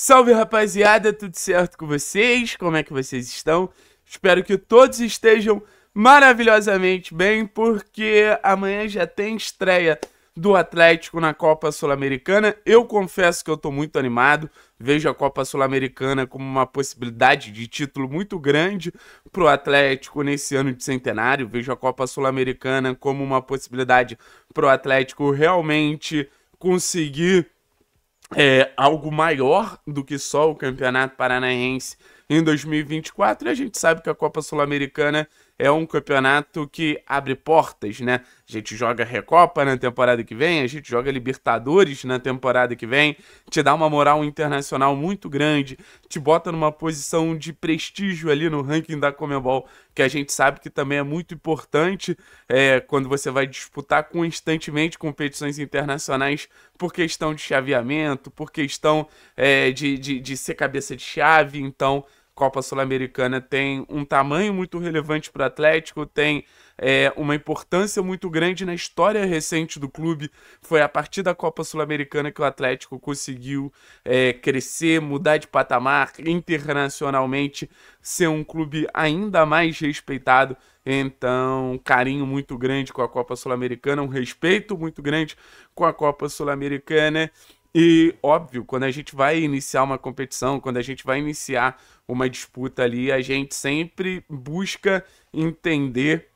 Salve rapaziada, tudo certo com vocês? Como é que vocês estão? Espero que todos estejam maravilhosamente bem, porque amanhã já tem estreia do Atlético na Copa Sul-Americana. Eu confesso que eu tô muito animado. Vejo a Copa Sul-Americana como uma possibilidade de título muito grande para o Atlético nesse ano de centenário. Vejo a Copa Sul-Americana como uma possibilidade para o Atlético realmente conseguir é, algo maior do que só o Campeonato Paranaense em 2024. E a gente sabe que a Copa Sul-Americana é um campeonato que abre portas, né? A gente joga Recopa na temporada que vem, a gente joga Libertadores na temporada que vem, te dá uma moral internacional muito grande, te bota numa posição de prestígio ali no ranking da Comebol, que a gente sabe que também é muito importante é, quando você vai disputar constantemente competições internacionais por questão de chaveamento, por questão é, de, de, de ser cabeça de chave, então Copa Sul-Americana tem um tamanho muito relevante para o Atlético, tem é, uma importância muito grande na história recente do clube. Foi a partir da Copa Sul-Americana que o Atlético conseguiu é, crescer, mudar de patamar internacionalmente, ser um clube ainda mais respeitado. Então, um carinho muito grande com a Copa Sul-Americana, um respeito muito grande com a Copa Sul-Americana. E, óbvio, quando a gente vai iniciar uma competição, quando a gente vai iniciar uma disputa ali, a gente sempre busca entender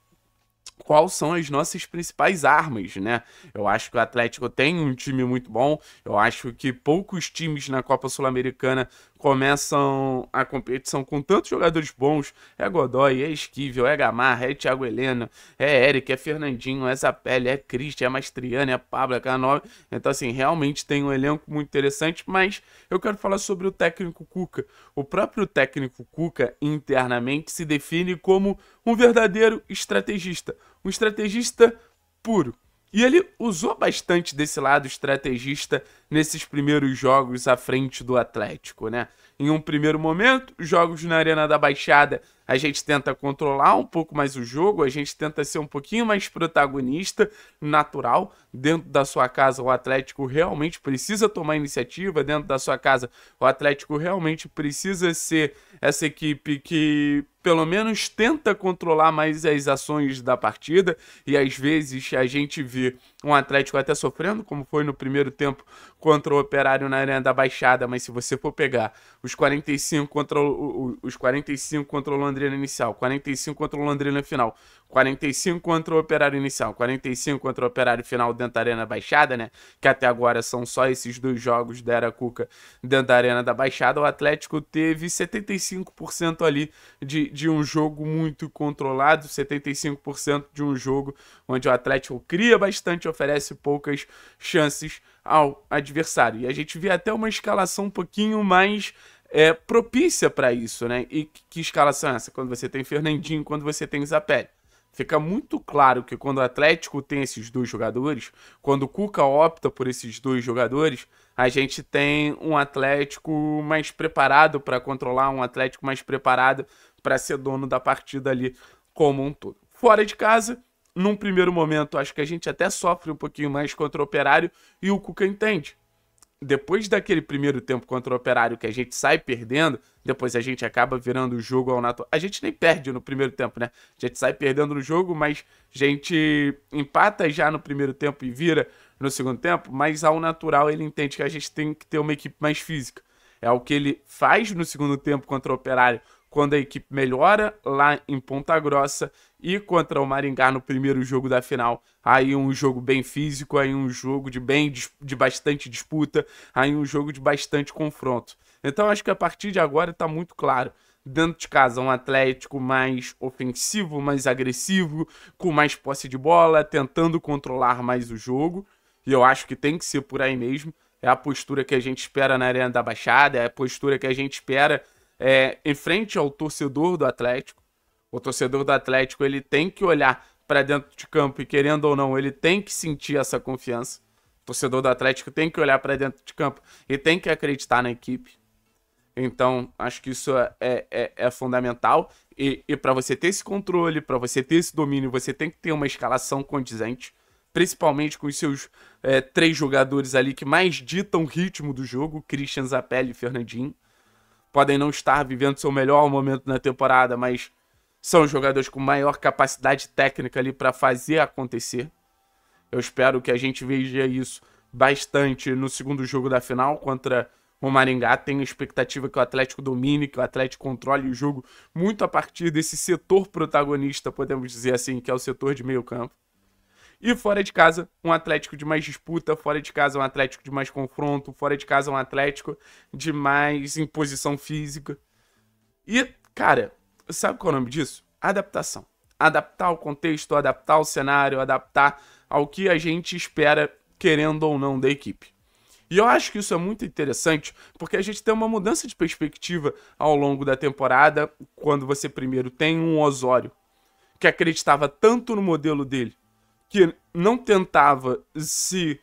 quais são as nossas principais armas, né? Eu acho que o Atlético tem um time muito bom. Eu acho que poucos times na Copa Sul-Americana começam a competição com tantos jogadores bons. É Godoy, é Esquivel, é Gamarra, é Thiago Helena, é Eric, é Fernandinho, é Zapelli, é Cristian, é Mastriani, é Pablo, é Canova. Então, assim, realmente tem um elenco muito interessante, mas eu quero falar sobre o técnico Cuca. O próprio técnico Cuca, internamente, se define como um verdadeiro estrategista. Um estrategista puro. E ele usou bastante desse lado estrategista nesses primeiros jogos à frente do Atlético, né? Em um primeiro momento, jogos na Arena da Baixada, a gente tenta controlar um pouco mais o jogo, a gente tenta ser um pouquinho mais protagonista, natural. Dentro da sua casa, o Atlético realmente precisa tomar iniciativa. Dentro da sua casa, o Atlético realmente precisa ser essa equipe que pelo menos tenta controlar mais as ações da partida e às vezes a gente vê um Atlético até sofrendo, como foi no primeiro tempo contra o Operário na Arena da Baixada, mas se você for pegar os 45 contra o, os 45 contra o Londrina inicial, 45 contra o Londrina final, 45 contra o Operário inicial, 45 contra o Operário final dentro da Arena Baixada, né? Que até agora são só esses dois jogos da Era Cuca dentro da Arena da Baixada. O Atlético teve 75% ali de, de um jogo muito controlado, 75% de um jogo onde o Atlético cria bastante, oferece poucas chances ao adversário. E a gente vê até uma escalação um pouquinho mais é, propícia para isso, né? E que, que escalação é essa? Quando você tem Fernandinho, quando você tem Zapelli. Fica muito claro que quando o Atlético tem esses dois jogadores, quando o Cuca opta por esses dois jogadores, a gente tem um Atlético mais preparado para controlar, um Atlético mais preparado para ser dono da partida ali como um todo. Fora de casa, num primeiro momento, acho que a gente até sofre um pouquinho mais contra o Operário e o Cuca entende depois daquele primeiro tempo contra o Operário que a gente sai perdendo, depois a gente acaba virando o jogo ao natural. A gente nem perde no primeiro tempo, né? A gente sai perdendo no jogo, mas a gente empata já no primeiro tempo e vira no segundo tempo, mas ao natural ele entende que a gente tem que ter uma equipe mais física. É o que ele faz no segundo tempo contra o Operário, quando a equipe melhora lá em Ponta Grossa e contra o Maringá no primeiro jogo da final. Aí um jogo bem físico, aí um jogo de bem de bastante disputa, aí um jogo de bastante confronto. Então acho que a partir de agora está muito claro. Dentro de casa, um Atlético mais ofensivo, mais agressivo, com mais posse de bola, tentando controlar mais o jogo. E eu acho que tem que ser por aí mesmo. É a postura que a gente espera na Arena da Baixada, é a postura que a gente espera é, em frente ao torcedor do Atlético. O torcedor do Atlético ele tem que olhar para dentro de campo e querendo ou não, ele tem que sentir essa confiança. O torcedor do Atlético tem que olhar para dentro de campo e tem que acreditar na equipe. Então, acho que isso é, é, é, é fundamental. E, e para você ter esse controle, para você ter esse domínio, você tem que ter uma escalação condizente. principalmente com os seus é, três jogadores ali que mais ditam o ritmo do jogo, Christian Zapelli e Fernandinho. Podem não estar vivendo seu melhor momento na temporada, mas são jogadores com maior capacidade técnica ali para fazer acontecer. Eu espero que a gente veja isso bastante no segundo jogo da final contra o Maringá. Tenho expectativa que o Atlético domine, que o Atlético controle o jogo muito a partir desse setor protagonista, podemos dizer assim, que é o setor de meio campo. E fora de casa, um Atlético de mais disputa, fora de casa, um Atlético de mais confronto, fora de casa, um Atlético de mais imposição física. E, cara, sabe qual é o nome disso? Adaptação. Adaptar o contexto, adaptar o cenário, adaptar ao que a gente espera, querendo ou não, da equipe. E eu acho que isso é muito interessante, porque a gente tem uma mudança de perspectiva ao longo da temporada, quando você primeiro tem um Osório que acreditava tanto no modelo dele, que não tentava se,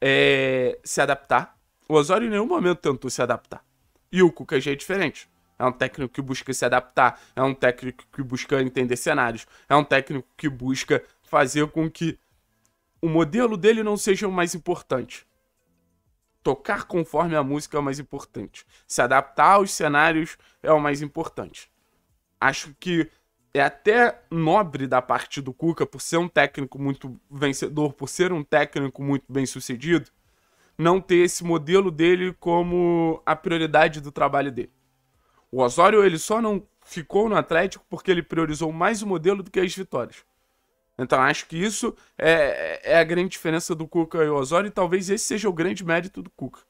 é, se adaptar. O Osório em nenhum momento tentou se adaptar. E o Cuca já é diferente. É um técnico que busca se adaptar, é um técnico que busca entender cenários, é um técnico que busca fazer com que o modelo dele não seja o mais importante. Tocar conforme a música é o mais importante. Se adaptar aos cenários é o mais importante. Acho que é até nobre da parte do Cuca, por ser um técnico muito vencedor, por ser um técnico muito bem sucedido, não ter esse modelo dele como a prioridade do trabalho dele. O Osório ele só não ficou no Atlético porque ele priorizou mais o modelo do que as vitórias. Então acho que isso é, é a grande diferença do Cuca e o Osório, e talvez esse seja o grande mérito do Cuca.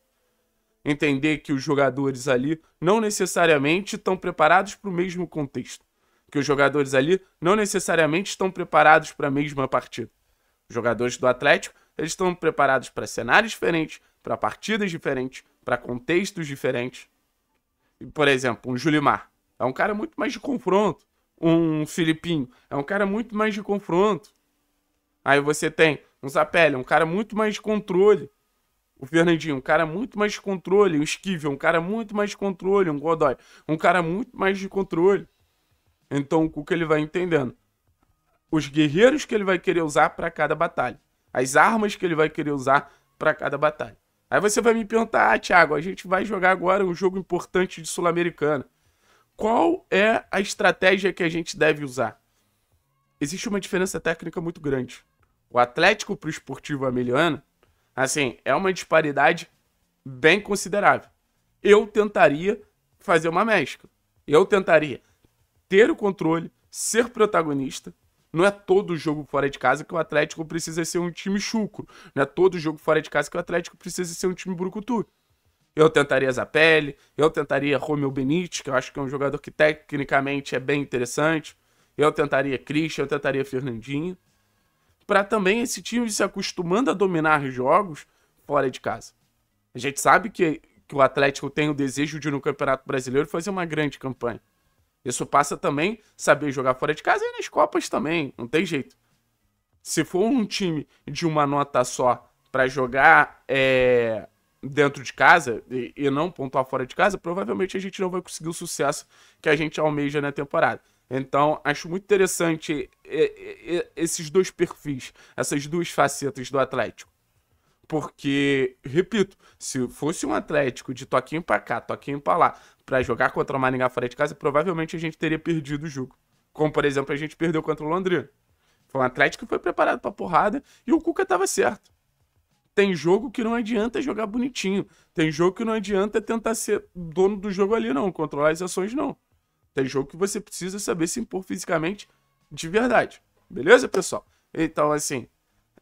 Entender que os jogadores ali não necessariamente estão preparados para o mesmo contexto. Que os jogadores ali não necessariamente estão preparados para a mesma partida. Os jogadores do Atlético eles estão preparados para cenários diferentes, para partidas diferentes, para contextos diferentes. Por exemplo, um Julimar é um cara muito mais de confronto um Filipinho. É um cara muito mais de confronto. Aí você tem um Zapelli, um cara muito mais de controle. O Fernandinho, um cara muito mais de controle. O Esquivel, um cara muito mais de controle. Um Godoy, um cara muito mais de controle. Então o Cuca ele vai entendendo os guerreiros que ele vai querer usar para cada batalha, as armas que ele vai querer usar para cada batalha. Aí você vai me perguntar, ah, Thiago, a gente vai jogar agora um jogo importante de Sul-Americana qual é a estratégia que a gente deve usar? Existe uma diferença técnica muito grande. O Atlético para o esportivo Ameliano, assim, é uma disparidade bem considerável. Eu tentaria fazer uma mescla. Eu tentaria ter o controle, ser protagonista. Não é todo jogo fora de casa que o Atlético precisa ser um time chucro. Não é todo jogo fora de casa que o Atlético precisa ser um time brucutu. Eu tentaria Zapelli, eu tentaria Romeu Benítez, que eu acho que é um jogador que tecnicamente é bem interessante. Eu tentaria Christian, eu tentaria Fernandinho. Para também esse time se acostumando a dominar jogos fora de casa. A gente sabe que, que o Atlético tem o desejo de, no Campeonato Brasileiro, fazer uma grande campanha. Isso passa também saber jogar fora de casa e nas Copas também, não tem jeito. Se for um time de uma nota só para jogar é, dentro de casa e, e, não pontuar fora de casa, provavelmente a gente não vai conseguir o sucesso que a gente almeja na temporada. Então, acho muito interessante esses dois perfis, essas duas facetas do Atlético. Porque, repito, se fosse um Atlético de toquinho pra cá, toquinho pra lá, para jogar contra o Maringá fora de casa, provavelmente a gente teria perdido o jogo. Como, por exemplo, a gente perdeu contra o Londrina. Foi um Atlético que foi preparado pra porrada e o Cuca tava certo. Tem jogo que não adianta jogar bonitinho. Tem jogo que não adianta tentar ser dono do jogo ali, não. Controlar as ações, não. Tem jogo que você precisa saber se impor fisicamente de verdade. Beleza, pessoal? Então, assim,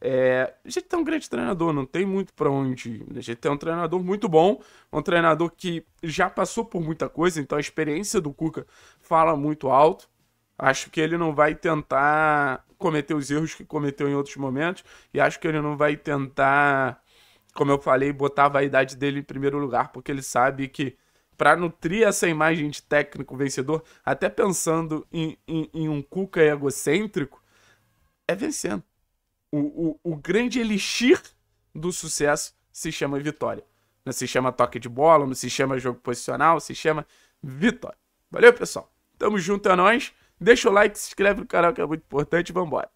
é... a gente tem um grande treinador, não tem muito para onde. A gente tem um treinador muito bom, um treinador que já passou por muita coisa, então a experiência do Cuca fala muito alto. Acho que ele não vai tentar cometer os erros que cometeu em outros momentos e acho que ele não vai tentar, como eu falei, botar a vaidade dele em primeiro lugar, porque ele sabe que para nutrir essa imagem de técnico vencedor, até pensando em, em, em um Cuca egocêntrico, é vencendo. O, o, o grande elixir do sucesso se chama vitória. Não se chama toque de bola, não se chama jogo posicional, se chama vitória. Valeu, pessoal. Tamo junto a nós. Deixa o like, se inscreve no canal que é muito importante vambora.